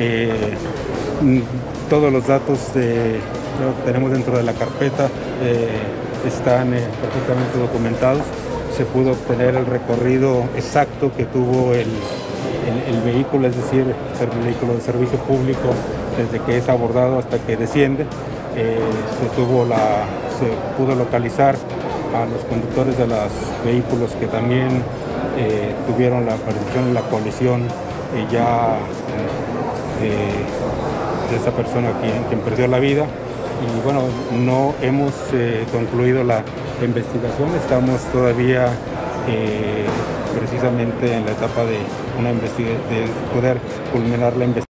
Eh, mm, todos los datos que tenemos dentro de la carpeta eh, están eh, perfectamente documentados. Se pudo obtener el recorrido exacto que tuvo el, vehículo, es decir, el vehículo de servicio público desde que es abordado hasta que desciende. se, pudo localizar a los conductores de los vehículos que también tuvieron la aparición la colisión y ya de esa persona quien, quien, perdió la vida. Y bueno, no hemos eh, concluido la investigación, estamos todavía eh, precisamente en la etapa de, una de poder culminar la investigación.